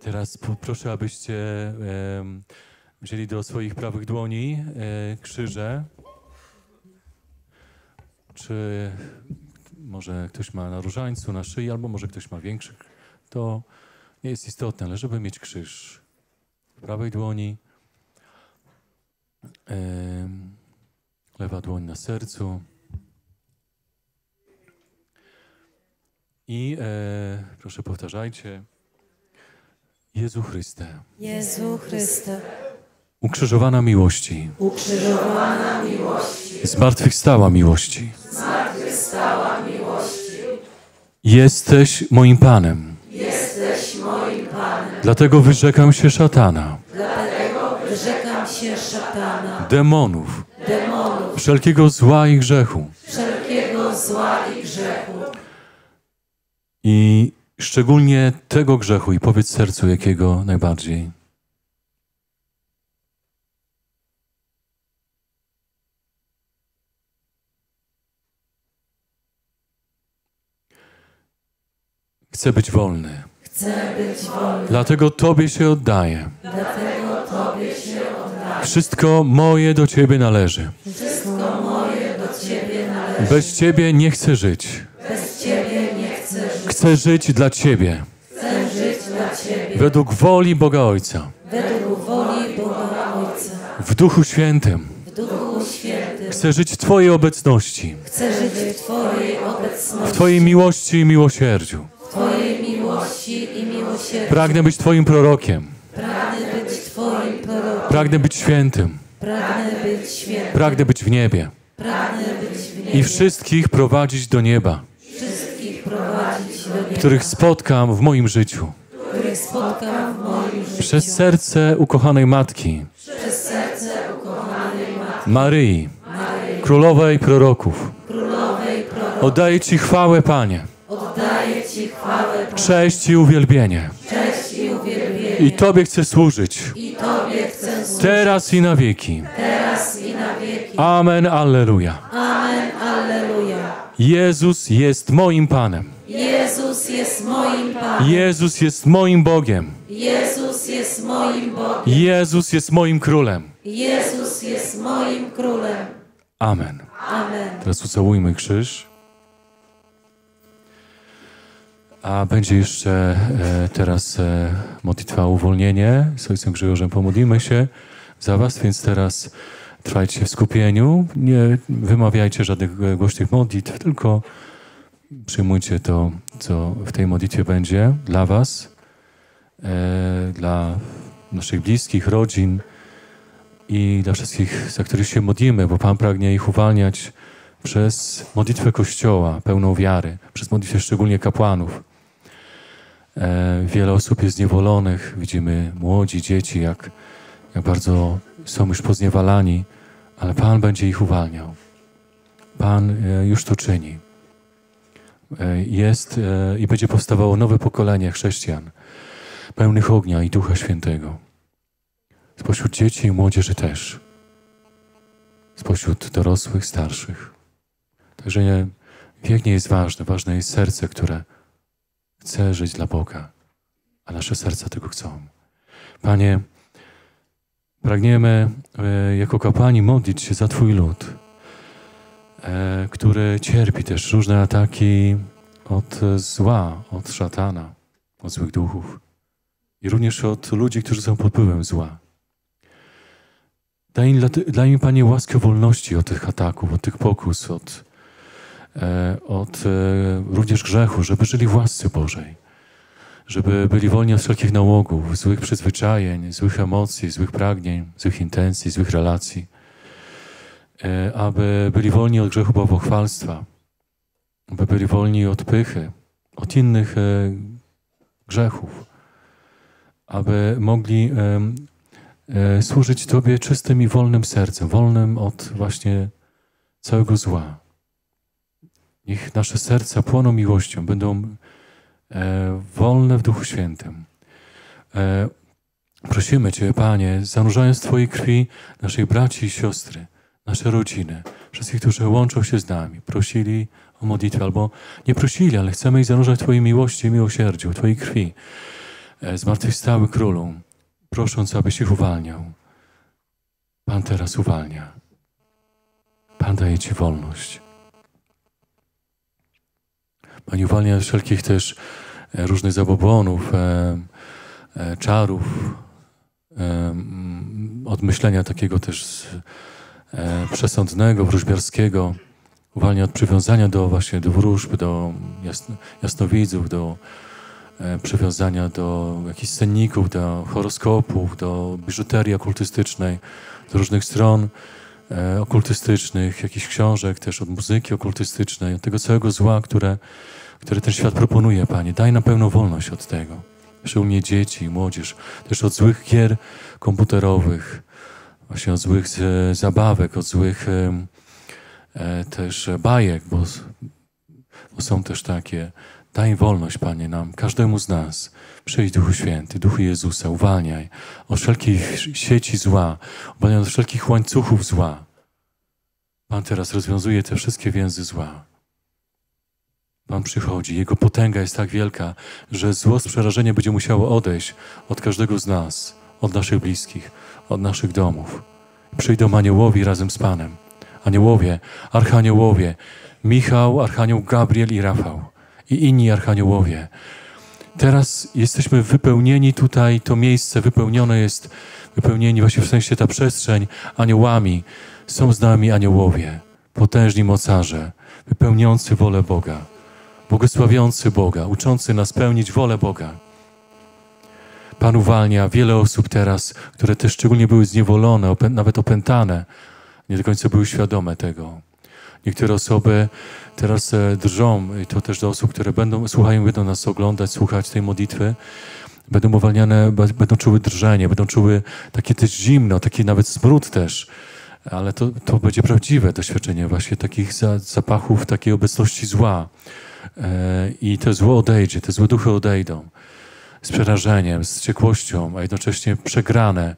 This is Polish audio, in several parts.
Teraz proszę, abyście e, wzięli do swoich prawych dłoni e, krzyże. Czy może ktoś ma na różańcu, na szyi, albo może ktoś ma większy. To nie jest istotne, ale żeby mieć krzyż w prawej dłoni, e, lewa dłoń na sercu. I e, proszę powtarzajcie. Jezu Chryste. Jezu Chryste. Ukrzyżowana miłości. Ukrzyżowana miłości. Zmartwychwstała miłości. Zmartwychwstała miłości. Jesteś moim Panem. Jesteś moim Panem. Dlatego wyrzekam się szatana. Dlatego wyrzekam się szatana. Demonów. Demonów. Wszelkiego zła i grzechu. Wszelkiego zła i grzechu. I szczególnie tego grzechu i powiedz sercu, jakiego najbardziej. Chcę być wolny. Chcę być wolny. Dlatego Tobie się oddaję. Dlatego Tobie się oddaję. Wszystko moje do Ciebie należy. Wszystko moje do Ciebie należy. Bez Ciebie nie chcę żyć. Bez Ciebie chcę żyć. Dla Ciebie. Chcę żyć dla Ciebie. Według woli Boga Ojca. Według woli Boga Ojca. W Duchu Świętym. W Duchu Świętym. Chcę żyć w Twojej obecności. Chcę żyć w Twojej obecności. W Twojej miłości i miłosierdziu. W Twojej miłości i miłosierdziu. Pragnę być Twoim prorokiem. Pragnę być Twoim prorokiem. Pragnę być świętym. Pragnę być świętym. Pragnę być w niebie. Pragnę być w niebie. I wszystkich prowadzić do nieba, Wszystkich prowadzić. Których spotkam w moim życiu. Przez serce ukochanej Matki. Maryi, Królowej Proroków. Oddaję Ci chwałę, Panie. Cześć i uwielbienie. I Tobie chcę służyć. Teraz i na wieki. Amen, Alleluja. Amen. Alleluja. Jezus jest moim Panem. Jezus jest moim Panem. Jezus jest moim Bogiem. Jezus jest moim Bogiem. Jezus jest moim Królem. Jezus jest moim Królem. Amen. Amen. Teraz ucałujmy krzyż. A będzie jeszcze e, teraz e, modlitwa uwolnienie. Z Ojcem Grzegorzem pomodlimy się za Was, więc teraz trwajcie w skupieniu. Nie wymawiajcie żadnych e, głośnych modlitw, tylko przyjmujcie to, co w tej modlitwie będzie dla Was, e, dla naszych bliskich, rodzin i dla wszystkich, za których się modlimy, bo Pan pragnie ich uwalniać przez modlitwę Kościoła, pełną wiary, przez modlitwę szczególnie kapłanów. E, wiele osób jest zniewolonych, widzimy młodzi, dzieci, jak, jak bardzo są już pozniewalani, ale Pan będzie ich uwalniał. Pan e, już to czyni. E, jest e, i będzie powstawało nowe pokolenie chrześcijan, pełnych ognia i Ducha Świętego. Spośród dzieci i młodzieży też. Spośród dorosłych, starszych. Także wiek nie jest ważny. Ważne jest serce, które chce żyć dla Boga, a nasze serca tego chcą. Panie, pragniemy e, jako kapłani modlić się za Twój lud, który cierpi też różne ataki od zła, od szatana, od złych duchów. I również od ludzi, którzy są pod wpływem zła. Daj im, daj im, Panie, łaskę wolności od tych ataków, od tych pokus, od, e, od e, również grzechu, żeby żyli w łasce Bożej, żeby byli wolni od wszelkich nałogów, złych przyzwyczajeń, złych emocji, złych pragnień, złych intencji, złych relacji, e, aby byli wolni od grzechu bałwochwalstwa, aby byli wolni od pychy, od innych e, grzechów, aby mogli e, służyć Tobie czystym i wolnym sercem, wolnym od właśnie całego zła. Niech nasze serca płoną miłością, będą e, wolne w Duchu Świętym. E, prosimy Cię, Panie, zanurzając Twojej krwi naszych braci i siostry, nasze rodziny, wszystkich, którzy łączą się z nami, prosili o modlitwę albo nie prosili, ale chcemy ich zanurzać Twojej miłości i miłosierdziu, Twojej krwi. e, zmartwychwstały Królu, prosząc, abyś ich uwalniał. Pan teraz uwalnia. Pan daje Ci wolność. Pan uwalnia wszelkich też e, różnych zabobonów, e, czarów, od myślenia takiego też e, przesądnego, wróżbiarskiego. Uwalnia od przywiązania do właśnie do wróżb, do jasno, jasnowidzów, do e, przywiązania do jakichś senników, do horoskopów, do biżuterii okultystycznej, do różnych stron e, okultystycznych, jakichś książek, też od muzyki okultystycznej, od tego całego zła, które, które ten świat proponuje, Panie. Daj nam pełną wolność od tego. Szczególnie dzieci młodzież. Też od złych gier komputerowych, właśnie od złych e, zabawek, od złych em, e, też bajek, bo, bo są też takie. Daj wolność, Panie, nam, każdemu z nas. Przyjdź, Duchu Święty, Duchu Jezusa, uwalniaj od wszelkich sieci zła, uwalniaj od wszelkich łańcuchów zła. Pan teraz rozwiązuje te wszystkie więzy zła. Pan przychodzi, Jego potęga jest tak wielka, że zło z przerażenia będzie musiało odejść od każdego z nas, od naszych bliskich, od naszych domów. Przyjdą aniołowi razem z Panem. Aniołowie, archaniołowie, Michał, archanioł Gabriel i Rafał i inni archaniołowie. Teraz jesteśmy wypełnieni tutaj, to miejsce wypełnione jest, wypełnieni właśnie w sensie ta przestrzeń aniołami. Są z nami aniołowie, potężni mocarze, wypełniający wolę Boga, błogosławiący Boga, uczący nas pełnić wolę Boga. Pan uwalnia wiele osób teraz, które też szczególnie były zniewolone, nawet opętane, nie do końca były świadome tego. Niektóre osoby teraz e, drżą i to też do osób, które będą, słuchają, będą nas oglądać, słuchać tej modlitwy, będą uwalniane, będą czuły drżenie, będą czuły takie też zimno, taki nawet smród też. Ale to, to będzie prawdziwe doświadczenie właśnie takich za, zapachów, takiej obecności zła. E, I to zło odejdzie, te złe duchy odejdą z przerażeniem, z ciekłością, a jednocześnie przegrane,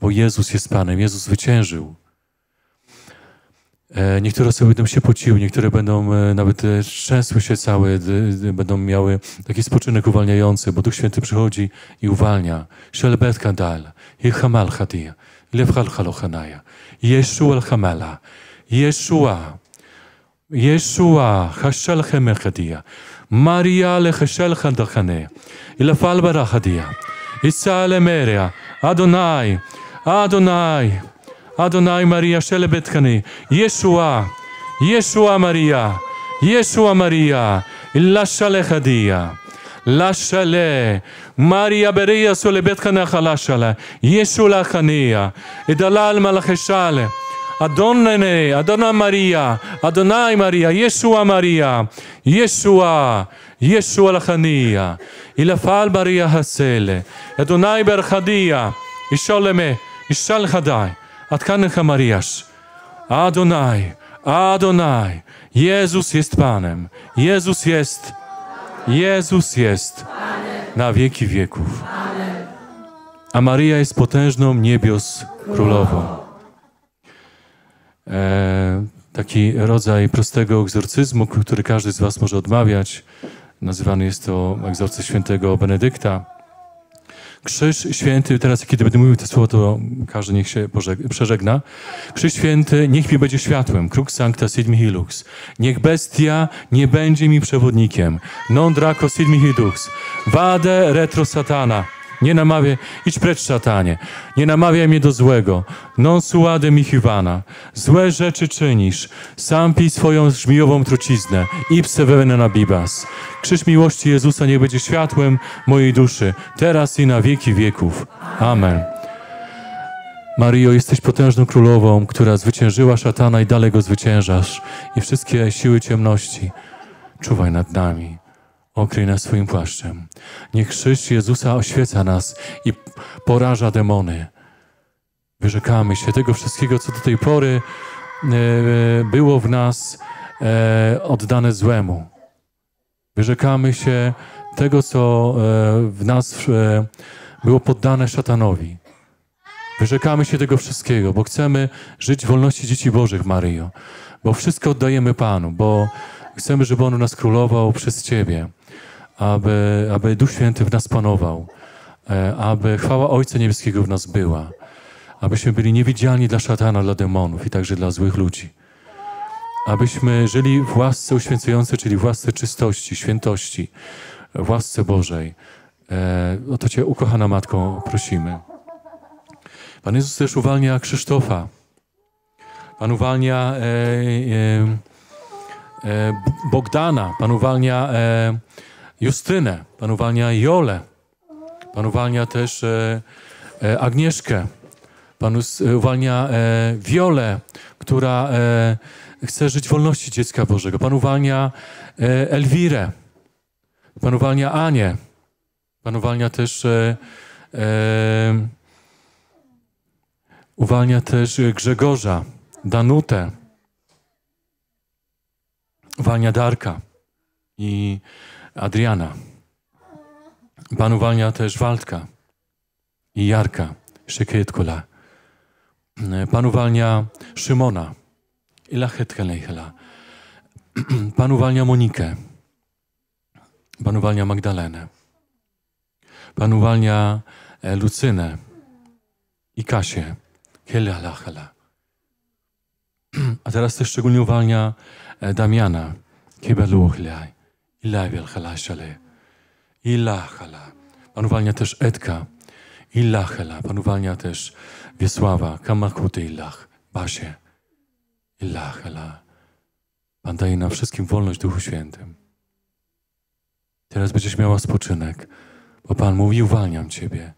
bo Jezus jest Panem, Jezus zwyciężył. E, Niektóre osoby będą się pociły, niektóre będą e, nawet e, trzęsły się całe, będą miały taki spoczynek uwalniający, bo Duch Święty przychodzi i uwalnia. Shelbet kadal, Hamal hadia, lewhal halochanaya, Yeshua al-Hamala, Yeshua, Yeshua, Hashal Hemechadia, Maria le Hashal Hadachane, Ilafal Barachadia, Issa le Meria, Adonai, Adonai, Adonai Maria Shelebet Kane, Yeshua, Yeshua Maria, Yeshua Maria, Illasha le Hadia. Lasciale, Maria Beria sulle betcanacha lasciala, Yeshu la chania, e dall'alma la cheshale, Adonne, Adonna Maria, Adonai Maria, Yeshua Maria, Yeshua, Yeshua la chania, il fal Maria hasele, Adonai berchadia, Isholeme, Ishal chadai, Atkanecha Mariasz, Adonai, Adonai, Jezus jest Panem, Jezus jest Jezus jest na wieki wieków. A Maryja jest potężną niebios królową. E, taki rodzaj prostego egzorcyzmu, który każdy z Was może odmawiać. Nazywany jest to egzorcyzm świętego Benedykta. Krzyż święty, teraz kiedy będę mówił te słowo, to każdy niech się przeżegna. Krzyż święty, niech mi będzie światłem. Crux sancta sit mihi lux. Niech bestia nie będzie mi przewodnikiem. Non draco sit mihi dux. Vade retro satana. Nie namawiaj, idź precz szatanie. Nie namawiaj mnie do złego. Non suade mihiwana. Złe rzeczy czynisz. Sam pij swoją żmijową truciznę. Ipse venena bibas. Krzyż miłości Jezusa niech będzie światłem mojej duszy, teraz i na wieki wieków. Amen. Maryjo, jesteś potężną królową, która zwyciężyła szatana i dalej go zwyciężasz. I wszystkie siły ciemności. Czuwaj nad nami. Okryj nas swoim płaszczem. Niech krzyż Jezusa oświeca nas i poraża demony. Wyrzekamy się tego wszystkiego, co do tej pory e, było w nas e, oddane złemu. Wyrzekamy się tego, co e, w nas było poddane szatanowi. Wyrzekamy się tego wszystkiego, bo chcemy żyć w wolności dzieci Bożych, Maryjo. Bo wszystko oddajemy Panu, bo chcemy, żeby On nas królował przez Ciebie, aby, aby Duch Święty w nas panował, e, aby chwała Ojca Niebieskiego w nas była, abyśmy byli niewidzialni dla szatana, dla demonów i także dla złych ludzi. Abyśmy żyli w łasce uświęcającej, czyli w łasce czystości, świętości, w łasce Bożej. E, o to Cię, ukochana Matko, prosimy. Pan Jezus też uwalnia Krzysztofa. Pan uwalnia e, e, Bogdana. Pan uwalnia e, Justynę. Pan uwalnia Jolę. Pan uwalnia też e, e, Agnieszkę. Pan e, uwalnia e, Wiolę, która e, chce żyć wolności dziecka Bożego. Pan uwalnia e, Elwirę. Pan uwalnia Anię. Pan uwalnia też e, e, uwalnia też Grzegorza, Danutę. Uwalnia Darka i Adriana. Pan uwalnia też Waldka i Jarka, Szekietkula. Pan uwalnia Szymona i Lachetkelejchela. Pan uwalnia Monikę. Pan uwalnia Magdalenę. Pan uwalnia e, Lucynę i Kasię. Hela, la, hela. A teraz też szczególnie uwalnia e, Damiana. Kibeluchlaj. Ilawiel hela szale. Ilachala. Pan uwalnia też Edka. Ilachela. Pan uwalnia też Wiesława. Kamakuty Ilach. Basie. Ilachela. Pan daje nam wszystkim wolność Duchu Świętym. Teraz będziesz miała spoczynek, bo Pan mówi, uwalniam Ciebie.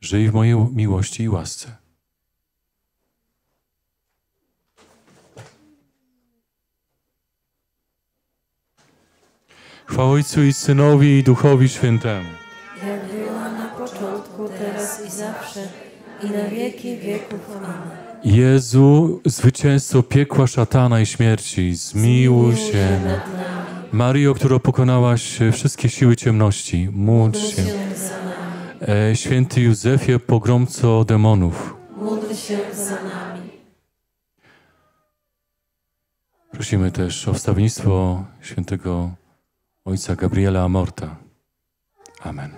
Żyj w mojej miłości i łasce. Chwała Ojcu i Synowi i Duchowi Świętemu. Jak była na początku, teraz i zawsze, i na wieki wieków. Amen. Jezu, zwycięzco piekła szatana i śmierci, zmiłuj się. Mario, która pokonałaś wszystkie siły ciemności, módl się. E, święty Józefie, pogromco demonów, Módl się za nami. prosimy też o wstawiennictwo świętego ojca Gabriela Amorta. Amen.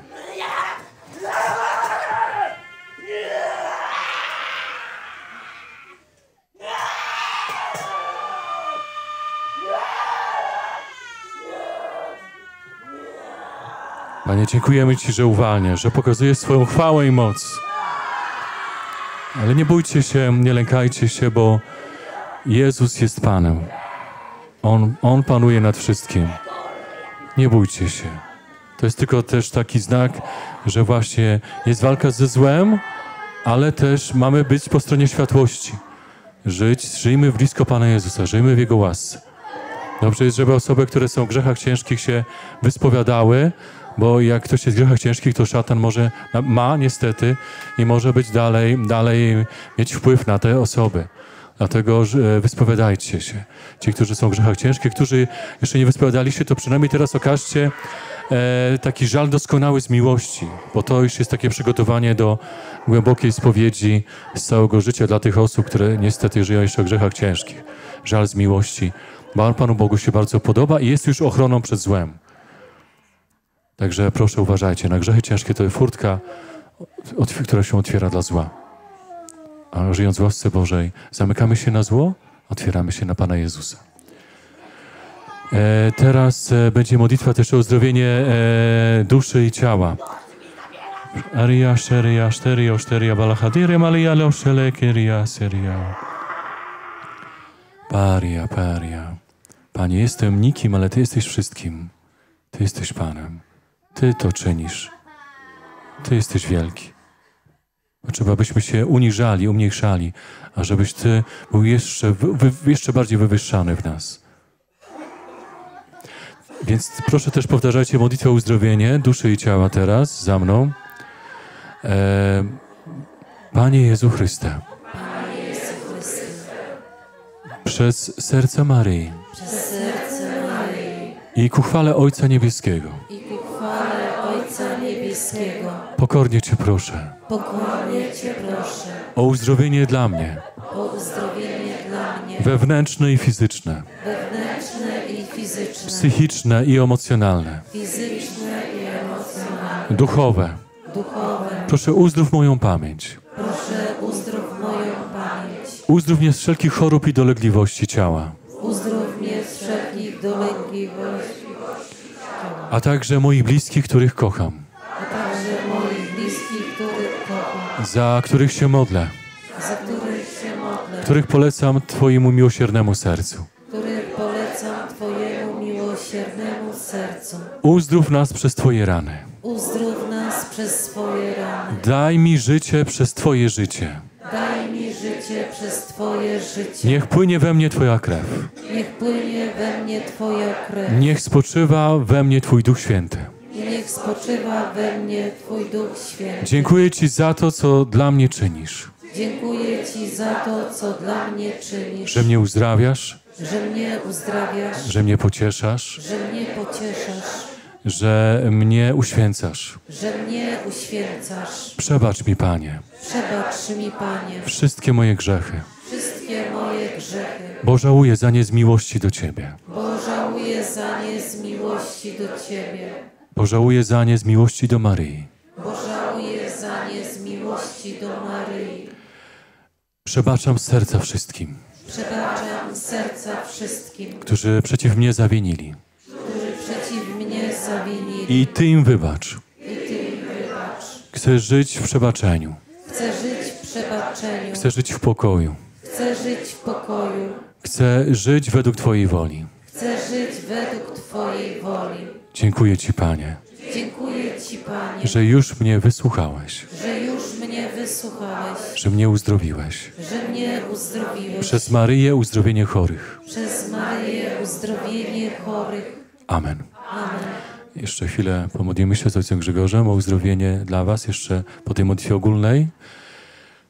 Panie, dziękujemy Ci, że uwalniasz, że pokazujesz swoją chwałę i moc. Ale nie bójcie się, nie lękajcie się, bo Jezus jest Panem. On, On panuje nad wszystkim. Nie bójcie się. To jest tylko też taki znak, że właśnie jest walka ze złem, ale też mamy być po stronie światłości. Żyć, żyjmy blisko Pana Jezusa, żyjmy w Jego łasce. Dobrze jest, żeby osoby, które są w grzechach ciężkich się wyspowiadały, bo jak ktoś jest w grzechach ciężkich, to szatan może, ma niestety i może być dalej, dalej mieć wpływ na te osoby. Dlatego że wyspowiadajcie się. Ci, którzy są w grzechach ciężkich, którzy jeszcze nie wyspowiadali się, to przynajmniej teraz okażcie e, taki żal doskonały z miłości, bo to już jest takie przygotowanie do głębokiej spowiedzi z całego życia dla tych osób, które niestety żyją jeszcze w grzechach ciężkich. Żal z miłości. Panu Bogu się bardzo podoba i jest już ochroną przed złem. Także proszę uważajcie, na grzechy ciężkie to furtka, która się otwiera dla zła. A żyjąc w łasce Bożej, zamykamy się na zło, otwieramy się na Pana Jezusa. E, teraz e, będzie modlitwa też o uzdrowienie e, duszy i ciała. Aria, sheria, szteria, szteria, balachadiry, malia, loszele, kiria, seria. Paria, paria. Panie, jestem nikim, ale Ty jesteś wszystkim. Ty jesteś Panem. Ty to czynisz. Ty jesteś wielki. Potrzeba, byśmy się uniżali, umniejszali, a żebyś Ty był jeszcze, wy, jeszcze bardziej wywyższany w nas. Więc proszę też powtarzajcie modlitwę o uzdrowienie duszy i ciała teraz za mną. E, Panie Jezu Chryste, przez serce Maryi Przez serce Maryi i ku chwale Ojca Niebieskiego, i Niebieskiego, pokornie Cię proszę. Pokornie Cię proszę. O uzdrowienie dla mnie, o uzdrowienie dla mnie. Wewnętrzne i fizyczne, wewnętrzne i fizyczne, psychiczne i emocjonalne, fizyczne i emocjonalne, duchowe, duchowe. Proszę uzdrów moją pamięć. Proszę uzdrów moją pamięć. Uzdrów mnie z wszelkich chorób i dolegliwości ciała, Uzdrów mnie z wszelkich dolegliwości, a także moich bliskich, których kocham, za których się modlę, za których się modlę, których polecam Twojemu miłosiernemu sercu. których polecam Twojemu miłosiernemu sercu. Uzdrów nas przez Twoje rany. Uzdrów nas przez swoje rany. Daj mi życie przez Twoje życie. Daj mi życie przez Twoje życie. Niech płynie we mnie Twoja krew. Niech płynie we mnie Twoja krew. Niech spoczywa we mnie Twój Duch Święty. Spoczywa we mnie Twój Duch Święty. Dziękuję Ci za to, co dla mnie czynisz. Dziękuję Ci za to, co dla mnie czynisz. Że mnie uzdrawiasz, Że mnie uzdrawiasz, że mnie pocieszasz, że mnie pocieszasz, że mnie uświęcasz. że mnie uświęcasz. Przebacz mi, Panie, Przebacz mi, Panie, wszystkie moje grzechy, wszystkie moje grzechy, bo żałuję za nie z miłości do Ciebie. bo żałuję za nie z miłości do Ciebie, Bo żałuję za nie z miłości do Maryi. bo żałuję za nie z miłości do Maryi. Przebaczam serca wszystkim, Przebaczam serca wszystkim, którzy przeciw mnie zawinili. którzy przeciw mnie zawinili I Ty im wybacz. i Ty im wybacz. Chcę żyć w przebaczeniu. Chcę żyć w przebaczeniu, Chcę żyć w pokoju. chcę żyć w pokoju, Chcę żyć według Twojej woli. chcę żyć według Twojej woli. Dziękuję Ci, Panie, Dziękuję Ci, Panie, że już mnie wysłuchałeś, że już mnie wysłuchałeś, że mnie uzdrowiłeś. że mnie uzdrowiłeś. Przez Maryję uzdrowienie chorych. Przez Maryję uzdrowienie chorych. Amen. Amen. Jeszcze chwilę pomodlimy się z Ojcem Grzegorzem o uzdrowienie dla Was jeszcze po tej modlitwie ogólnej.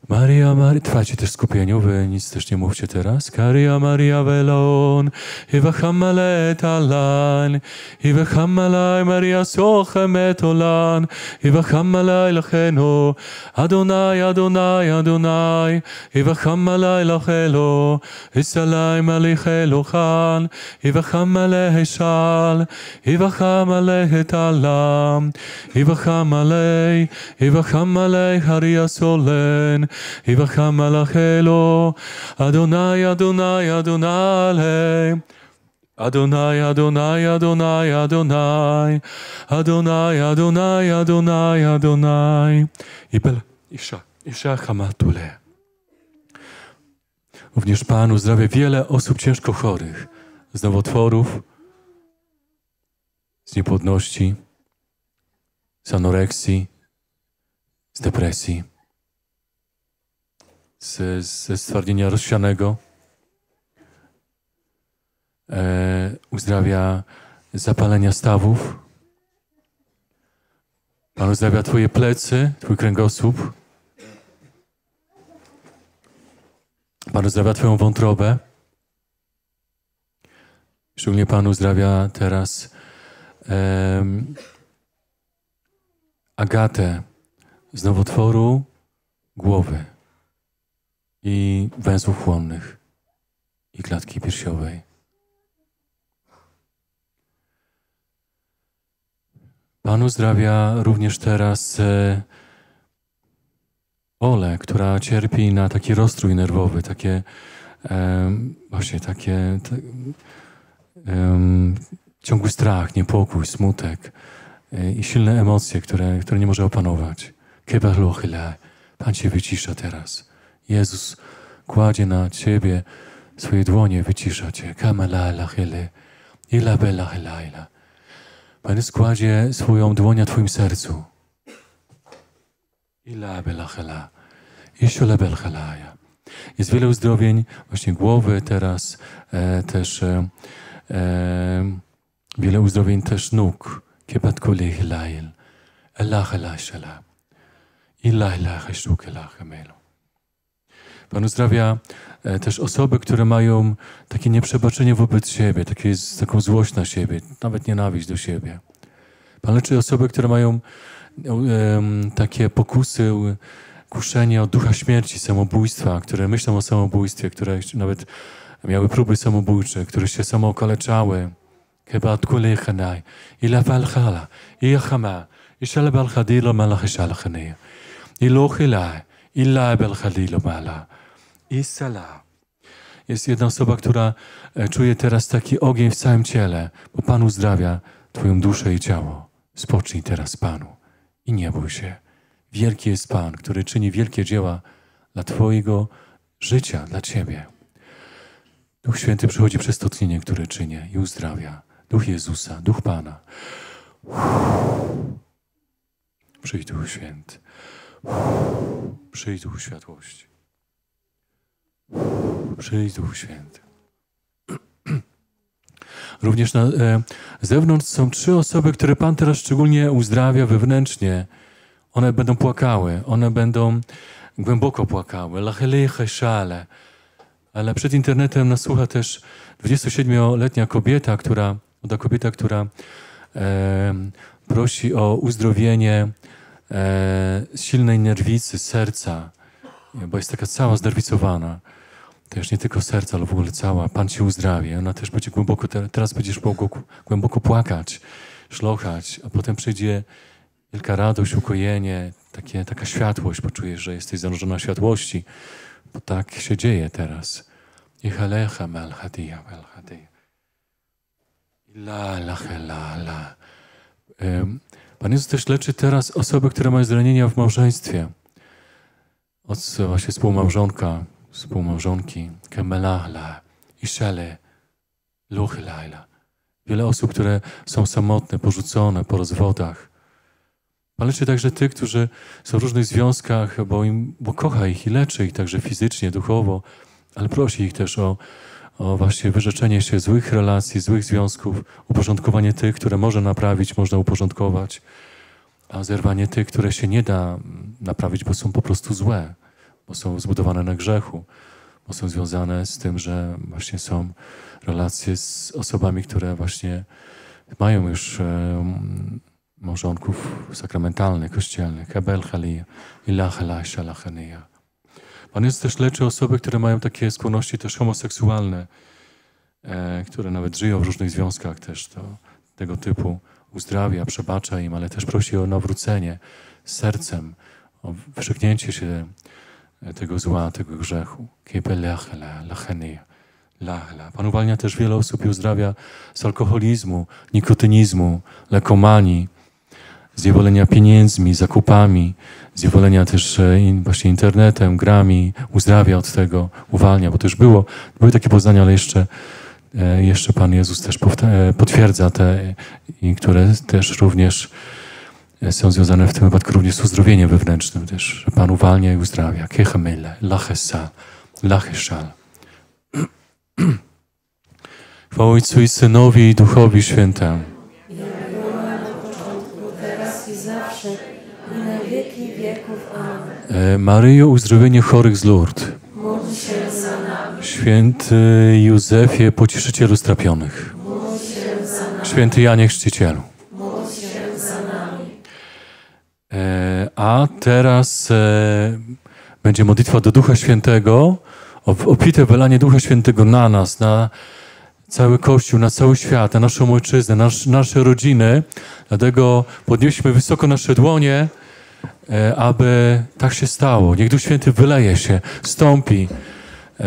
Maria, Maria, trwacie też skupieniowy, nic też nie mówcie teraz. Karia, Maria, Velon, i wechamale talan, i Iwahammalai, Maria, soche metolan, i Iwahammalai lacheno, Adonai, Adonai, Adonai, i Iwahammalai lachelo, Isalai malich elochan, Iwahammalai shal, i talam, i Iwahammalai haria solen, iva hamalachelo, Adonai, Adonai, Adonai, Adonai, Adonai, Adonai, Adonai, Adonai, Adonai, Adonai, Adonai, Ibel, Isha, Isha Hamatule. Również Pan uzdrawia wiele osób ciężko chorych, z nowotworów, z niepłodności, z anoreksji, z depresji, z, ze stwardnienia rozsianego. E, uzdrawia zapalenia stawów. Pan uzdrawia Twoje plecy, Twój kręgosłup. Pan uzdrawia Twoją wątrobę. Szczególnie Pan uzdrawia teraz em, Agatę z nowotworu głowy i węzłów chłonnych i klatki piersiowej. Pan uzdrawia również teraz e, Ole, która cierpi na taki rozstrój nerwowy, takie em, właśnie takie te, em, ciągły strach, niepokój, smutek e, i silne emocje, które, które nie może opanować. Kebaluchyle. Pan cię wycisza teraz. Jezus kładzie na ciebie swoje dłonie, wycisza cię. Kamalachyle. Ila bela helaila. Pan Jezus kładzie swoją dłoń na twoim sercu. Ila hela. Bel. Jest wiele uzdrowień, właśnie głowy teraz, e, też e, e, wiele uzdrowień też nóg. Kebat kuli hilail. Elah elah shala. Ila elah eshuk elah emelu. Pan uzdrawia e, też osoby, które mają takie nieprzebaczenie wobec siebie, takie, taką złość na siebie, nawet nienawiść do siebie. Pan leczy osoby, które mają em, takie pokusy, kuszenie od ducha śmierci, samobójstwa, które myślą o samobójstwie, które nawet miały próby samobójcze, które się samookaleczały. Chyba odkulechanaj. Ila walchala. Ila chama. Ishala balchadila malachishala chania. Ilochila, illa bel mala. Isala. Jest jedna osoba, która e, czuje teraz taki ogień w całym ciele, bo Pan uzdrawia Twoją duszę i ciało. Spocznij teraz Panu i nie bój się. Wielki jest Pan, który czyni wielkie dzieła dla Twojego życia, dla Ciebie. Duch Święty przychodzi przez to tchnienie, które czynię i uzdrawia. Duch Jezusa, Duch Pana. Przyjdź Duch Święty. Przyjdź Duch Światłości. Przyjdź Duch Święty. Również na e, zewnątrz są trzy osoby, które Pan teraz szczególnie uzdrawia wewnętrznie. One będą płakały, one będą głęboko płakały. Lacheleche szale. Ale przed internetem nas słucha też 27-letnia kobieta, która, młoda kobieta, która e, prosi o uzdrowienie e, silnej nerwicy serca, bo jest taka cała znerwicowana. Też nie tylko serca, ale w ogóle cała. Pan cię uzdrawia. Ona też będzie głęboko, teraz będziesz głęboko, głęboko płakać, szlochać, a potem przyjdzie wielka radość, ukojenie, takie, taka światłość. Poczujesz, że jesteś zanurzona światłości, bo tak się dzieje teraz. Ichalecha melchadia melchadia. La la la la. Pan Jezus też leczy teraz osoby, które mają zranienia w małżeństwie. Od właśnie współmałżonka, współmałżonki, kemelahla, iszele, luchylaila. Wiele osób, które są samotne, porzucone po rozwodach. Pan leczy także tych, którzy są w różnych związkach, bo, im, bo kocha ich i leczy ich także fizycznie, duchowo, ale prosi ich też o, o właśnie wyrzeczenie się złych relacji, złych związków, uporządkowanie tych, które może naprawić, można uporządkować, a zerwanie tych, które się nie da naprawić, bo są po prostu złe bo są zbudowane na grzechu, bo są związane z tym, że właśnie są relacje z osobami, które właśnie mają już e, małżonków sakramentalnych, kościelnych. Hebel Halija, Ilaha Shalachania. Pan jest też leczy osoby, które mają takie skłonności też homoseksualne, e, które nawet żyją w różnych związkach też to, tego typu. Uzdrawia, przebacza im, ale też prosi o nawrócenie sercem, o wyrzeknięcie się tego zła, tego grzechu. Pan uwalnia też wiele osób i uzdrawia z alkoholizmu, nikotynizmu, lekomanii, zjewolenia pieniędzmi, zakupami, zjewolenia też e, właśnie internetem, grami, uzdrawia od tego, uwalnia, bo to już było, były takie poznania, ale jeszcze, e, jeszcze Pan Jezus też e, potwierdza te, które też również są związane w tym wypadku również z uzdrowieniem wewnętrznym też, Pan uwalnia i uzdrawia. Kechamyle, lachesal, lacheszal. Chwała Ojcu i Synowi i Duchowi Świętemu. Jak była na początku, teraz i zawsze, i na wieki wieków. Amen. Maryjo, uzdrowienie chorych z Lourdes. Módl się za nami. Święty Józefie, pocieszycielu strapionych. Módl się za nami. Święty Janie Chrzcicielu. A teraz e, będzie modlitwa do Ducha Świętego, opite wylanie Ducha Świętego na nas, na cały Kościół, na cały świat, na naszą ojczyznę, nasz, nasze rodziny. Dlatego podnieśmy wysoko nasze dłonie, e, aby tak się stało. Niech Duch Święty wyleje się, stąpi,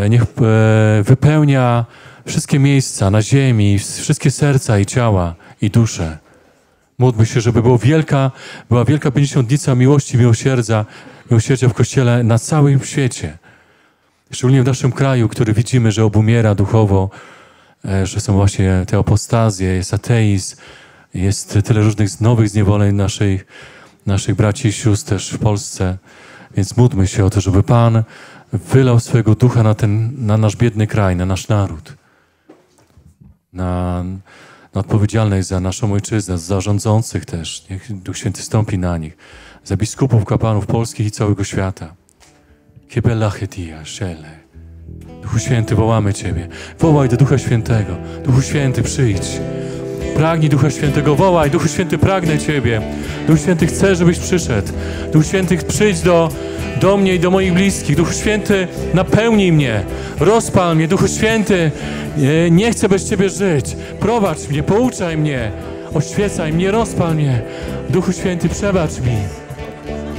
niech wypełnia wszystkie miejsca na ziemi, wszystkie serca i ciała i dusze. Módlmy się, żeby była wielka, była wielka pięćdziesiątnica miłości, miłosierdzia, miłosierdzia w Kościele na całym świecie. Szczególnie w naszym kraju, który widzimy, że obumiera duchowo, e, że są właśnie te apostazje, jest ateizm, jest tyle różnych nowych zniewoleń naszych, naszych braci i sióstr też w Polsce. Więc módlmy się o to, żeby Pan wylał swojego ducha na, ten, na nasz biedny kraj, na nasz naród. Na, odpowiedzialnych za naszą ojczyznę, za rządzących też. Niech Duch Święty stąpi na nich. Za biskupów, kapłanów polskich i całego świata. Kiebelachetia, szele. Duchu Święty, wołamy Ciebie. Wołaj do Ducha Świętego. Duchu Święty, przyjdź. Pragnij Ducha Świętego, wołaj. Duchu Święty, pragnę Ciebie. Duch Święty, chcę, żebyś przyszedł. Duch Święty, przyjdź do, do mnie i do moich bliskich. Duchu Święty, napełnij mnie. Rozpal mnie. Duchu Święty, nie, nie chcę bez Ciebie żyć. Prowadź mnie, pouczaj mnie. Oświecaj mnie, rozpal mnie. Duchu Święty, przebacz mi.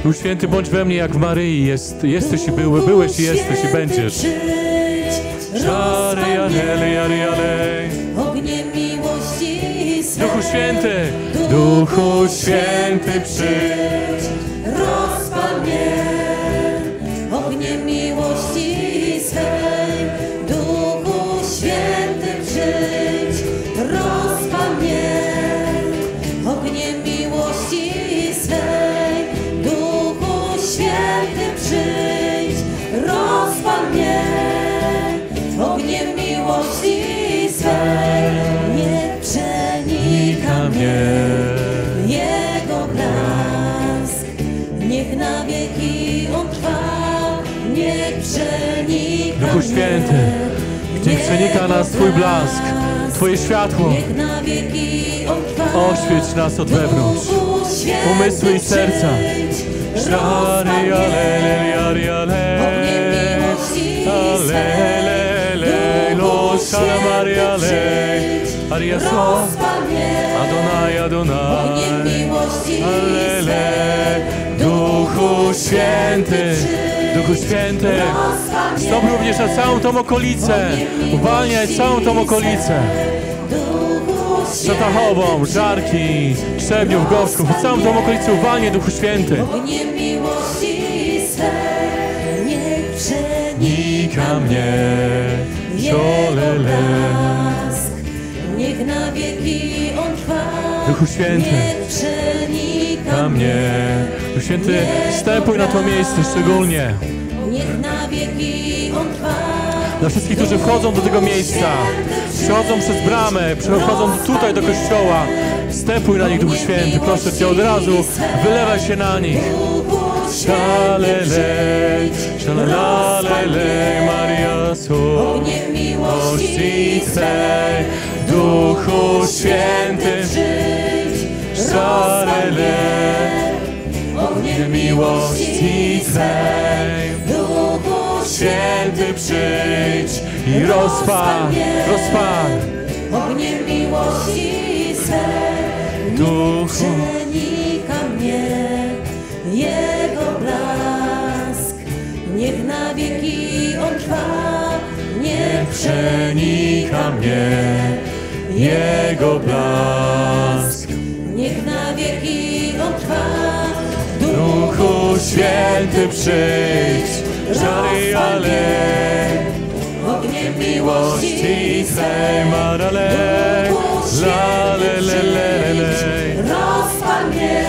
Duch Święty, bądź we mnie jak w Maryi. Jest, jesteś i były, byłeś i jesteś i będziesz. Szary, alele, ale, ale. Święty, Duchu Święty, przyjdź. Przenika nas Twój blask, Twoje światło. Oświeć nas od wewnątrz. Umysły i serca. Szary, alele, ale, Alele, lo, salamari, ale. Aria so, Rozpal mnie Adonai, Adonai. Alele, Duchu Święty, Duchu Święty, stop również na całą tą okolicę, uwalniaj całą tą okolicę, Duchu Szatachową, Żarki, Szczebniów, Gorzków, całą tą okolicę uwalniaj Duchu Święty. Niech przenika Nika mnie, blask. Niech na wieki On trwa, Duchu Święty. Na mnie. Duchu Święty, wstępuj na to miejsce szczególnie. Niech na wieki On trwa, Dla wszystkich, którzy wchodzą do tego miejsca, przechodzą przez bramę, przechodzą tutaj do kościoła, wstępuj na nich Duchu Święty, proszę Cię od razu, wylewaj się na nich. Duchu Szalele, szalalele, Maria ogniem miłości Twej, Duchu Święty, przyjdź, szalele, ogniem miłości Twej. Duchu Święty przyjdź i rozpal, rozpal. Ogniem miłości swej Duchu. przenika mnie Jego blask. Niech na wieki On trwa, niech Przenika mnie Jego blask. Święty przyjdź, żary ale ogniem miłości Twej marale, la le le le le. Rozpal mnie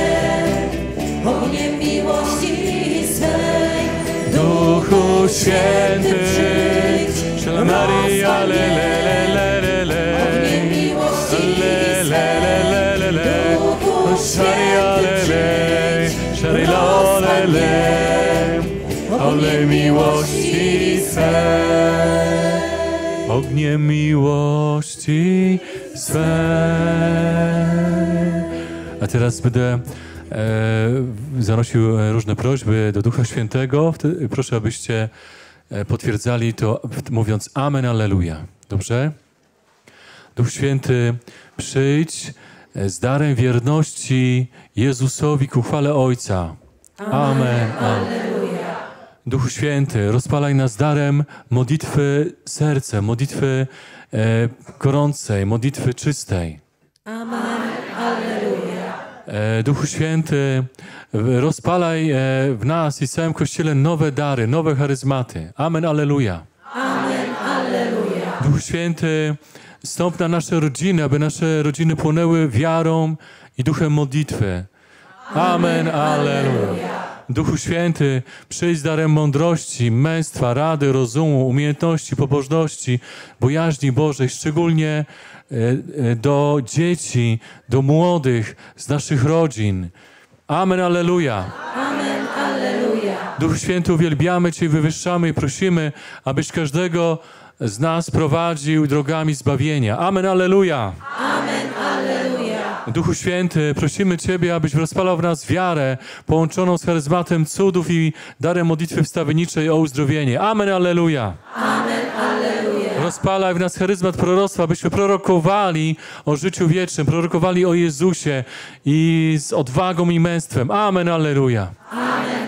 ogniem miłości swej Duchu Święty, Szala Maria, le le le le le le. Ogniem miłości Le le le le le le. Szaria le le, szary lo le le. Ole miłości swe, ogniem miłości swe. A teraz będę e, zanosił różne prośby do Ducha Świętego. Proszę, abyście e, potwierdzali to mówiąc Amen, Alleluja. Dobrze? Duch Święty, przyjdź z darem wierności Jezusowi ku chwale Ojca. Amen. Amen. Duchu Święty, rozpalaj nas darem modlitwy serca, modlitwy e, gorącej, modlitwy czystej. Amen, Alleluja. E, Duchu Święty, rozpalaj e, w nas i całym Kościele nowe dary, nowe charyzmaty. Amen, Alleluja. Amen, Duchu Święty, stąp na nasze rodziny, aby nasze rodziny płonęły wiarą i duchem modlitwy. Amen, Alleluja. Duchu Święty, przyjdź darem mądrości, męstwa, rady, rozumu, umiejętności, pobożności, bojaźni Bożej, szczególnie e, e, do dzieci, do młodych z naszych rodzin. Amen, Alleluja. Amen, Alleluja. Duchu Święty, uwielbiamy Cię wywyższamy i prosimy, abyś każdego z nas prowadził drogami zbawienia. Amen, Alleluja. Amen, Alleluja. Duchu Święty, prosimy Ciebie, abyś rozpalał w nas wiarę połączoną z charyzmatem cudów i darem modlitwy wstawienniczej o uzdrowienie. Amen, Alleluja. Amen, Alleluja. Rozpalaj w nas charyzmat proroctwa, abyśmy prorokowali o życiu wiecznym, prorokowali o Jezusie i z odwagą i męstwem. Amen, Alleluja. Amen,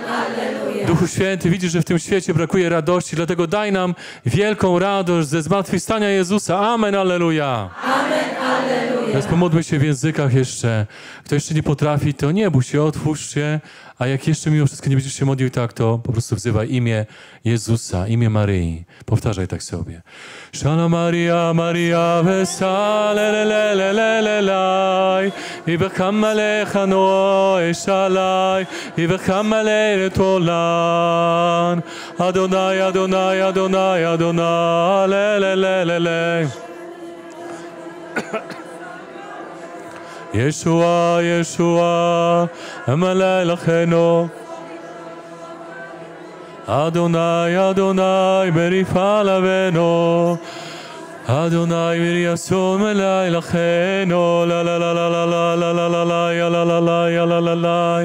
Duchu Święty, widzisz, że w tym świecie brakuje radości, dlatego daj nam wielką radość ze zmartwychwstania Jezusa. Amen, alleluja. Amen, alleluja. Teraz pomódlmy się w językach jeszcze. Kto jeszcze nie potrafi, to nie bój się, otwórz się. A jak jeszcze mimo wszystko nie będziesz się modlił tak, to po prostu wzywaj imię Jezusa, imię Maryi. Powtarzaj tak sobie. Szana Maria, Maria, vesale, le, le, le, le, le, laj. I becham alecha noe shalai. I becham ale tolan. Adonai, Adonai, Adonai, Adonai, le, le, le, le, le. ישוע, ישוע, המלא לכנו. אדוני, אדוני, בריפה לבנו. אדוני, בריאסון מלא לכנו. לה לה לה לה לה לה לה לה לה לה יה לה לה לה יה לה לה לה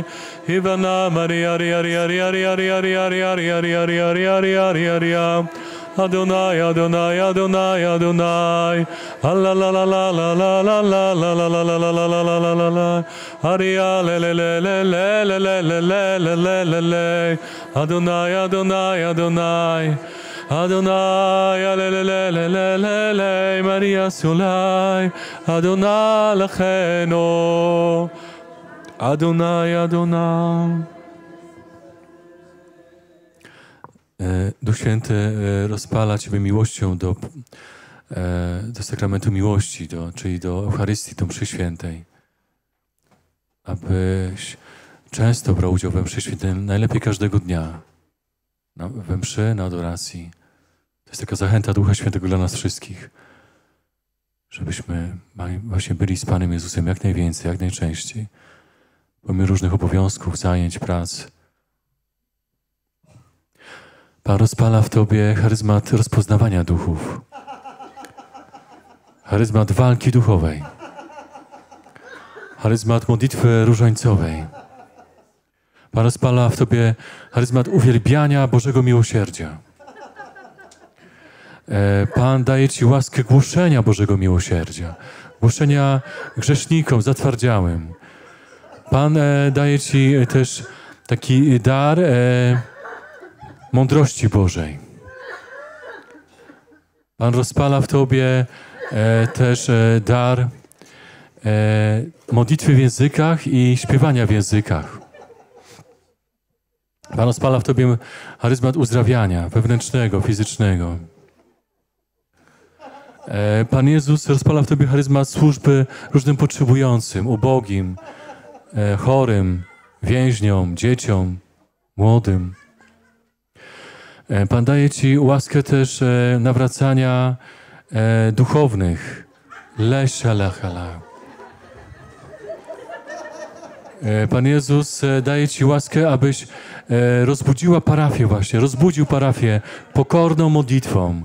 היבנה מרי ארי ארי ארי ארי ארי ארי ארי ארי ארי ארי ארי ארי ארי ארי ארי Adonai, Adonai, Adonai, Adonai. La la la la la la la la la la la la la la la la la la. Aria le le le le le le le le le le le le. Adonai, Adonai, Adonai. Adonai, le le le le le le le. Maria Sulai. Adonai lacheno. Adonai, Adonai. Duch Święty rozpala Ciebie miłością do, do sakramentu miłości, do, czyli do Eucharystii, do mszy świętej. Abyś często brał udział we mszy świętej, najlepiej każdego dnia. Na, we mszy, na adoracji. To jest taka zachęta Ducha Świętego dla nas wszystkich. Żebyśmy właśnie byli z Panem Jezusem jak najwięcej, jak najczęściej. Pomimo różnych obowiązków, zajęć, prac Pan rozpala w tobie charyzmat rozpoznawania duchów, charyzmat walki duchowej, charyzmat modlitwy różańcowej. Pan rozpala w tobie charyzmat uwielbiania Bożego miłosierdzia. E, Pan daje ci łaskę głoszenia Bożego miłosierdzia, głoszenia grzesznikom zatwardziałym. Pan e, daje ci też taki dar e, mądrości Bożej. Pan rozpala w Tobie e, też e, dar e, modlitwy w językach i śpiewania w językach. Pan rozpala w Tobie charyzmat uzdrawiania wewnętrznego, fizycznego. E, Pan Jezus rozpala w Tobie charyzmat służby różnym potrzebującym, ubogim, e, chorym, więźniom, dzieciom, młodym. E, Pan daje Ci łaskę też e, nawracania e, duchownych. Leshalachala. Pan Jezus daje Ci łaskę, abyś rozbudziła parafię właśnie, rozbudził parafię pokorną modlitwą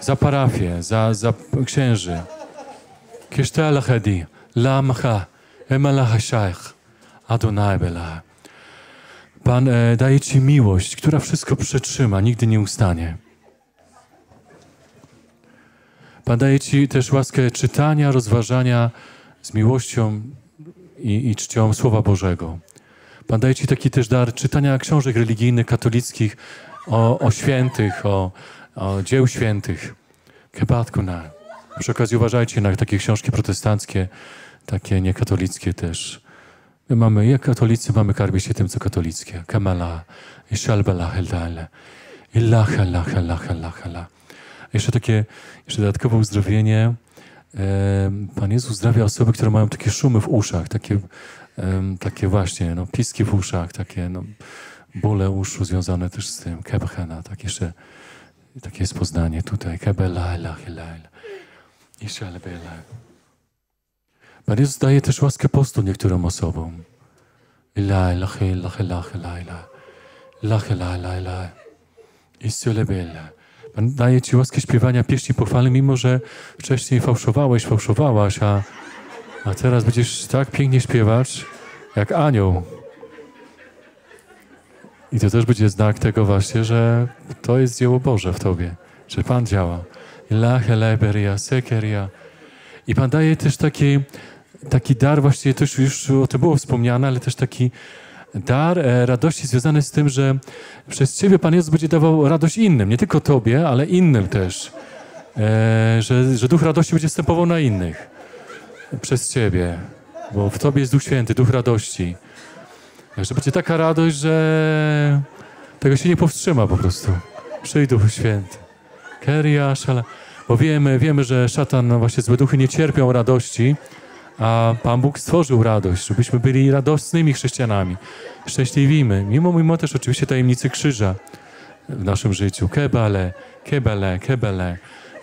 za parafię, za, za księży. Kisztala hedi, lamcha, emalacha shaykh, Adonai belah. Pan e, daje Ci miłość, która wszystko przetrzyma, nigdy nie ustanie. Pan daje Ci też łaskę czytania, rozważania z miłością i, i czcią Słowa Bożego. Pan daje Ci taki też dar czytania książek religijnych, katolickich, o, o świętych, o, o dzieł świętych. Kebatku na. Przy okazji uważajcie na takie książki protestanckie, takie niekatolickie też. My mamy, jak katolicy, mamy karmić się tym, co katolickie. Kamala, Ishalbala, Heldale, Illah, Allah, Allah, Allah, Allah. Jeszcze takie, jeszcze dodatkowe uzdrowienie. Pan Jezus uzdrawia osoby, które mają takie szumy w uszach, takie, takie właśnie, no, piski w uszach, takie, no, bóle uszu związane też z tym. Kebchena, tak jeszcze, takie jest poznanie tutaj. Kebela, Elah, Elah, Ishalbela. Pan Jezus daje też łaskę postu niektórym osobom. Ila, ilach, ilach, ilach, ilach, ilach. Ilach, ilach, ilach, ilach. Isulebele. Pan daje Ci łaskę śpiewania pieśni pochwalnej, mimo że wcześniej fałszowałeś, fałszowałaś, a, a teraz będziesz tak pięknie śpiewać, jak anioł. I to też będzie znak tego właśnie, że to jest dzieło Boże w Tobie, że Pan działa. Eleberia, sekeria. I Pan daje też taki taki dar, właściwie też już o tym było wspomniane, ale też taki dar e, radości związany z tym, że przez Ciebie Pan Jezus będzie dawał radość innym, nie tylko Tobie, ale innym też. E, że, że duch radości będzie stępował na innych przez Ciebie, bo w Tobie jest Duch Święty, Duch radości. Że będzie taka radość, że tego się nie powstrzyma po prostu. Przyjdź Duchu Święty. Keria, szala. Bo wiemy, wiemy, że szatan, no właśnie złe duchy nie cierpią radości, a Pan Bóg stworzył radość, żebyśmy byli radosnymi chrześcijanami, szczęśliwimi, mimo, mimo też oczywiście tajemnicy krzyża w naszym życiu. Kebale, kebele, kebele.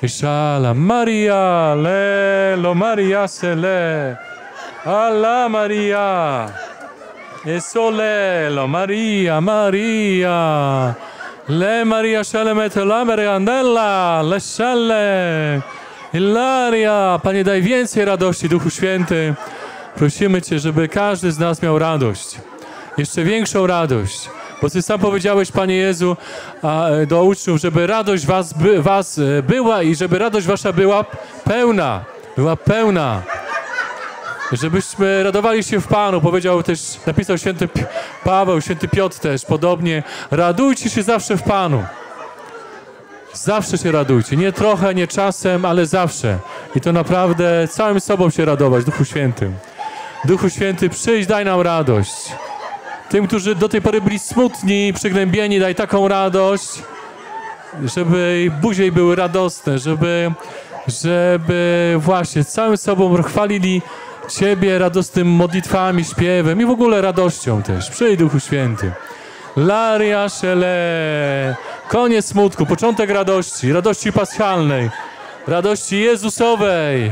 Szala, Maria, lelo, Maria sele. Alla Maria. Esolelo, Maria, Maria. Le Maria Shalemet, la Mariandella, le Shale. Ilaria, Panie daj więcej radości, Duchu Święty. Prosimy Cię, żeby każdy z nas miał radość. Jeszcze większą radość. Bo Ty sam powiedziałeś, Panie Jezu, e, do uczniów, żeby radość was, by, was e, była i żeby radość Wasza była pełna. Była pełna. Żebyśmy radowali się w Panu, powiedział też, napisał święty Paweł, święty Piotr też, podobnie. Radujcie się zawsze w Panu. Zawsze się radujcie. Nie trochę, nie czasem, ale zawsze. I to naprawdę całym sobą się radować, Duchu Świętym. Duchu Święty, przyjdź, daj nam radość. Tym, którzy do tej pory byli smutni, przygnębieni, daj taką radość, żeby ich buzie były radosne, żeby, żeby właśnie całym sobą chwalili Ciebie radosnym modlitwami, śpiewem i w ogóle radością też. Przyjdź Duchu Święty. Laria Shele. Koniec smutku, początek radości, radości paschalnej, radości Jezusowej.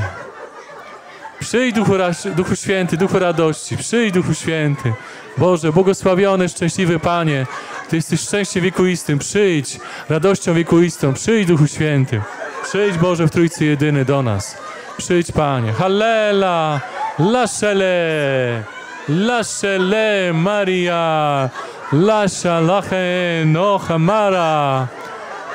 Przyjdź Duchu, Duchu Święty, Duchu radości, przyjdź Duchu Święty. Boże, błogosławiony, szczęśliwy Panie, Ty jesteś szczęściem wiekuistym, przyjdź radością wiekuistą, przyjdź Duchu Święty. Przyjdź Boże w Trójcy Jedyny do nas. Przyjdź Panie. Hallela, laszele, laszele Maria. Lasha lachen no hamara.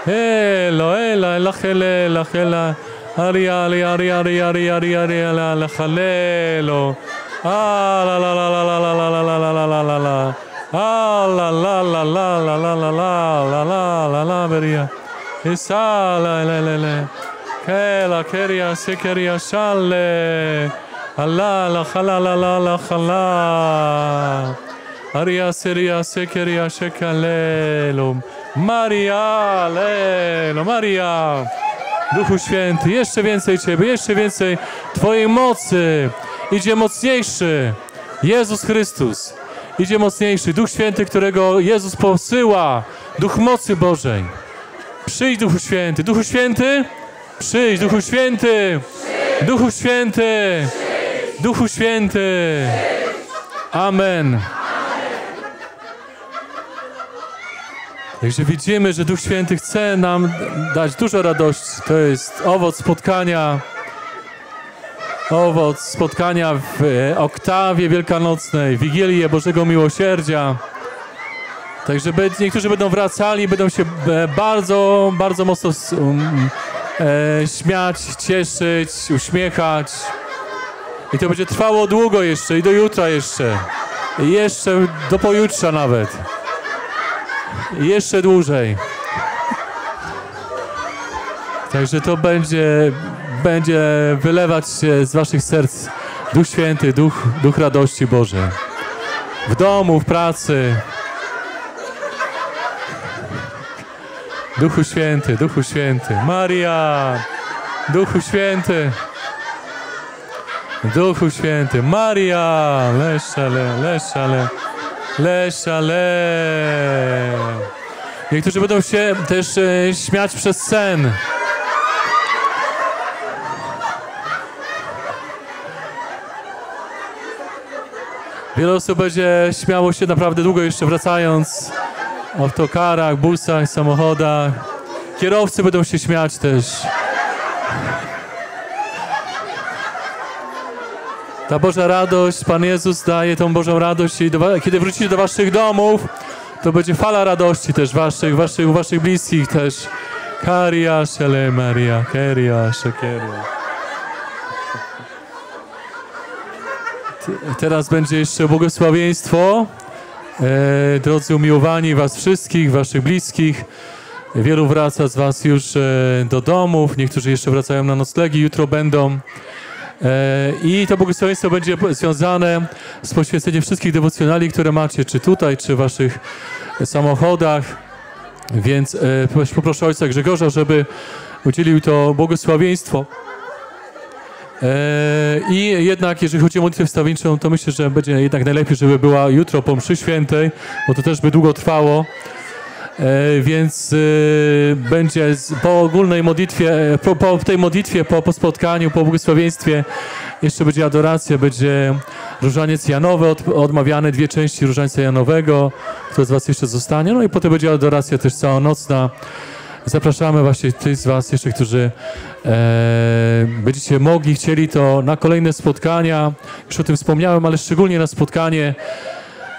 Elo ela lachele lachela. Ari ari ari ari ari ari ari la la khalelo. Ah la la la la la la la la la la la la la. Ah la la la la la la la la la la la la beria. Esa la la la la. Kela keria se keria shalle. Allah la khala Aria seria sekeria shekalelum. Maria, lelo, Maria. Duchu Święty, jeszcze więcej Ciebie, jeszcze więcej Twojej mocy. Idzie mocniejszy Jezus Chrystus. Idzie mocniejszy Duch Święty, którego Jezus posyła. Duch mocy Bożej. Przyjdź, Duchu Święty. Duchu Święty, przyjdź, Duchu Święty. Duchu Święty. Duchu Święty. Amen. Także widzimy, że Duch Święty chce nam dać dużo radości. To jest owoc spotkania, owoc spotkania w e, oktawie wielkanocnej, Wigilię Bożego Miłosierdzia. Także niektórzy będą wracali, będą się e, bardzo, bardzo mocno um, e, śmiać, cieszyć, uśmiechać. I to będzie trwało długo jeszcze i do jutra jeszcze. I jeszcze do pojutrza nawet jeszcze dłużej. Także to będzie, będzie wylewać się z waszych serc Duch Święty, Duch, Duch radości Boże. W domu, w pracy. Duchu Święty, Duchu Święty. Maria, Duchu Święty. Duchu Święty. Maria, leszale, leszale. Leszale. Niektórzy będą się też e, śmiać przez sen. Wiele osób będzie śmiało się naprawdę długo jeszcze wracając autokarach, busach, samochodach. Kierowcy będą się śmiać też. Ta Boża radość, Pan Jezus daje tą Bożą radość i do, kiedy wrócicie do waszych domów, to będzie fala radości też waszych, waszych, waszych bliskich też. Karia, Shele Maria, Keria, Shekeria. Teraz będzie jeszcze błogosławieństwo E, drodzy umiłowani, Was wszystkich, Waszych bliskich. Wielu wraca z Was już e, do domów, niektórzy jeszcze wracają na noclegi, jutro będą. E, I to błogosławieństwo będzie związane z poświęceniem wszystkich dewocjonali, które macie, czy tutaj, czy w Waszych samochodach. Więc e, poproszę Ojca Grzegorza, żeby udzielił to błogosławieństwo. E, I jednak, jeżeli chodzi o modlitwę wstawienniczą, to myślę, że będzie jednak najlepiej, żeby była jutro po mszy świętej, bo to też by długo trwało. E, więc e, będzie po ogólnej modlitwie, po, po tej modlitwie, po, po spotkaniu, po błogosławieństwie jeszcze będzie adoracja, będzie różaniec Janowy od, odmawiany, dwie części różańca Janowego, kto z was jeszcze zostanie, no i potem będzie adoracja też całonocna. Zapraszamy właśnie tych z Was jeszcze, którzy e, będziecie mogli, chcieli to na kolejne spotkania. Już o tym wspomniałem, ale szczególnie na spotkanie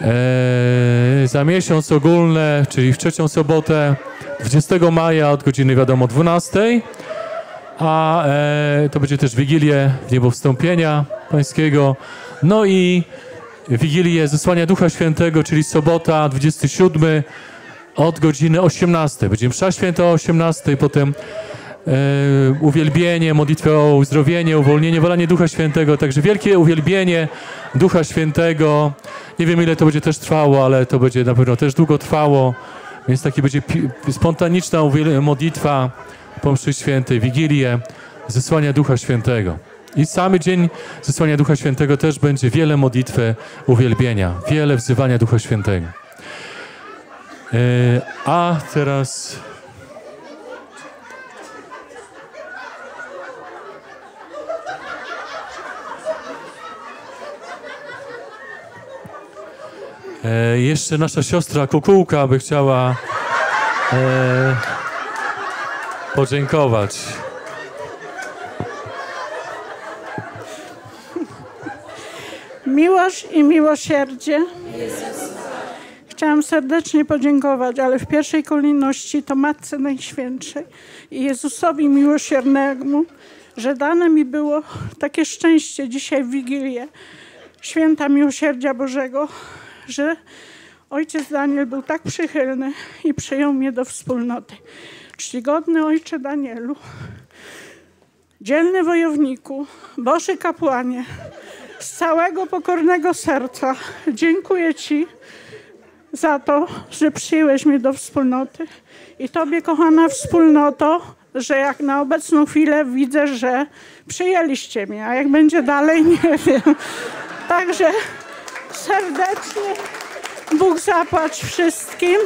e, za miesiąc ogólne, czyli w trzecią sobotę 20 maja od godziny wiadomo 12. A e, to będzie też Wigilię w niebo wstąpienia pańskiego. No i Wigilię zesłania Ducha Świętego, czyli sobota 27 od godziny 18. Będzie msza święta o 18, potem uwielbienie, modlitwę o uzdrowienie, uwolnienie, wolanie Ducha Świętego. Także wielkie uwielbienie Ducha Świętego. Nie wiem, ile to będzie też trwało, ale to będzie na pewno też długo trwało. Więc taki będzie spontaniczna modlitwa po mszy świętej, Wigilię, zesłania Ducha Świętego. I cały dzień zesłania Ducha Świętego też będzie wiele modlitwy uwielbienia, wiele wzywania Ducha Świętego. E, a teraz. E, jeszcze nasza siostra Kukułka by chciała e, podziękować. Miłość i miłosierdzie. Chciałam serdecznie podziękować, ale w pierwszej kolejności to Matce Najświętszej i Jezusowi Miłosiernemu, że dane mi było takie szczęście dzisiaj w Wigilię Święta Miłosierdzia Bożego, że ojciec Daniel był tak przychylny i przyjął mnie do wspólnoty. Czcigodny ojcze Danielu, dzielny wojowniku, Boży kapłanie, z całego pokornego serca dziękuję Ci, za to, że przyjąłeś mnie do wspólnoty. I Tobie, kochana wspólnoto, że jak na obecną chwilę widzę, że przyjęliście mnie, a jak będzie dalej, nie wiem. Także serdecznie Bóg zapłać wszystkim.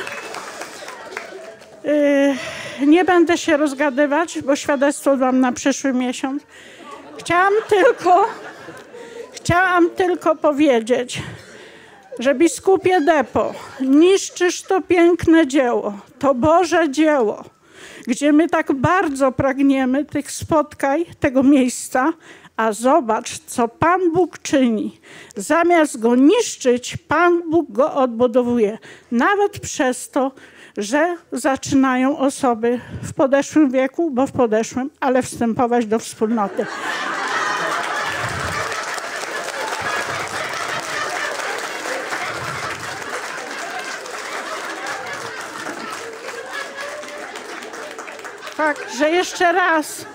Yy, nie będę się rozgadywać, bo świadectwo dam na przyszły miesiąc. Chciałam tylko, chciałam tylko powiedzieć, że biskupie Depo, niszczysz to piękne dzieło, to Boże dzieło, gdzie my tak bardzo pragniemy tych spotkań, tego miejsca, a zobacz, co Pan Bóg czyni. Zamiast go niszczyć, Pan Bóg go odbudowuje. Nawet przez to, że zaczynają osoby w podeszłym wieku, bo w podeszłym, ale wstępować do wspólnoty. Tak, że jeszcze raz,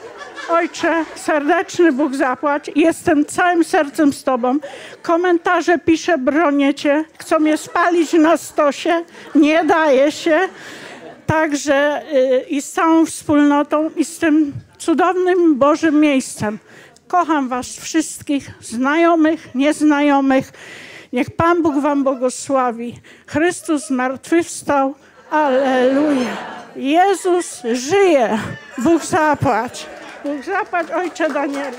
Ojcze, serdeczny Bóg zapłać. Jestem całym sercem z Tobą. Komentarze piszę, bronię Cię. Chcą mnie spalić na stosie. Nie daje się. Także yy, i z całą wspólnotą, i z tym cudownym Bożym miejscem. Kocham Was wszystkich, znajomych, nieznajomych. Niech Pan Bóg Wam błogosławi. Chrystus zmartwychwstał. Aleluja. Jezus żyje. Bóg zapłać. Bóg zapłać, Ojcze Danielu.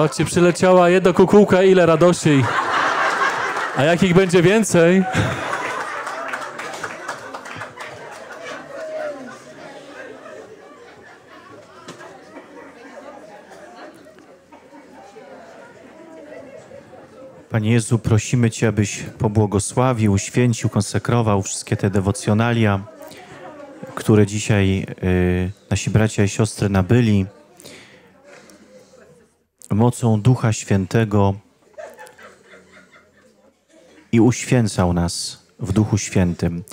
Zobaczcie, przyleciała jedna kukułka, ile radości. A jak ich będzie więcej? Panie Jezu, prosimy Cię, abyś pobłogosławił, święcił, konsekrował wszystkie te dewocjonalia, które dzisiaj y, nasi bracia i siostry nabyli. Mocą Ducha Świętego i uświęcał nas w Duchu Świętym.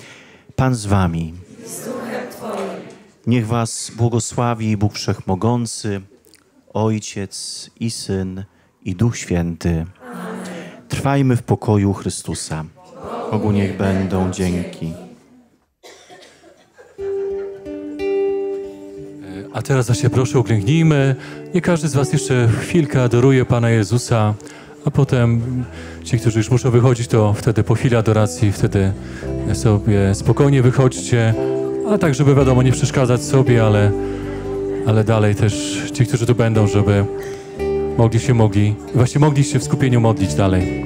Pan z Wami. Niech Was błogosławi Bóg Wszechmogący, Ojciec i Syn i Duch Święty. Trwajmy w pokoju Chrystusa. Bogu niech będą dzięki. A teraz właśnie proszę uklęknijmy. Nie każdy z Was jeszcze chwilkę adoruje Pana Jezusa, a potem ci, którzy już muszą wychodzić, to wtedy po chwili adoracji, wtedy sobie spokojnie wychodźcie, a tak, żeby wiadomo, nie przeszkadzać sobie, ale, ale dalej też ci, którzy tu będą, żeby mogli się mogli, właśnie mogli się w skupieniu modlić dalej.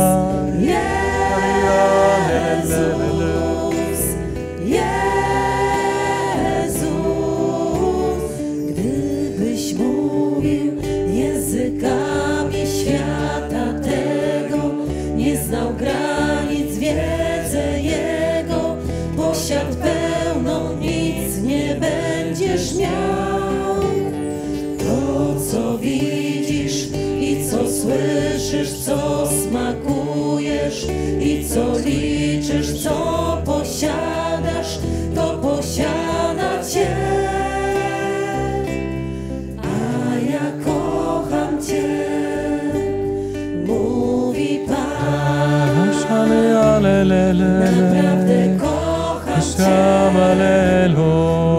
Naprawdę kocham Cię.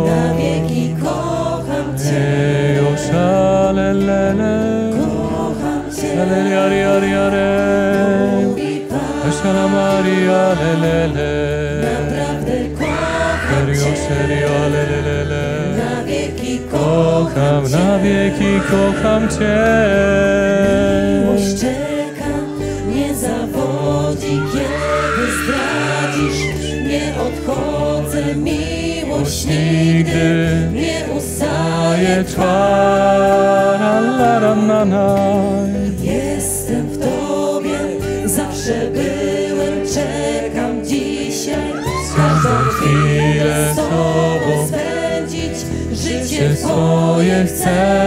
Na wieki kocham Cię. Kocham Cię. Mój Naprawdę kocham Cię. Na wieki kocham Cię. Na wieki kocham Cię. Trwa. la, la, na, na. Jestem w Tobie, zawsze byłem, czekam dzisiaj. Każdą chwilę z Tobą spędzić, życie Twoje chcę.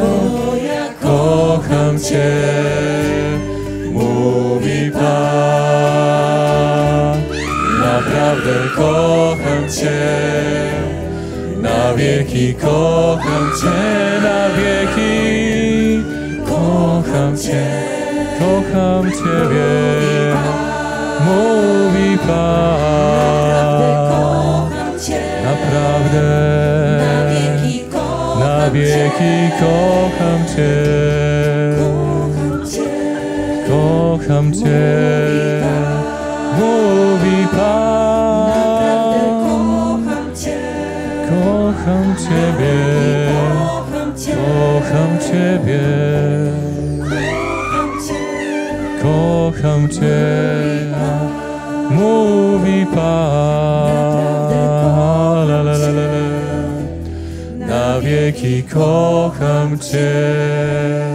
Bo ja Kocham Cię, mówi Pan. Naprawdę kocham Cię, wieki kocham Cię, na wieki kocham Cię, kocham Ciebie, mówi Pan. Naprawdę. Na wieki kocham Cię. kocham Cię, kocham Cię, mówi Pan. La. Na wieki kocham Cię.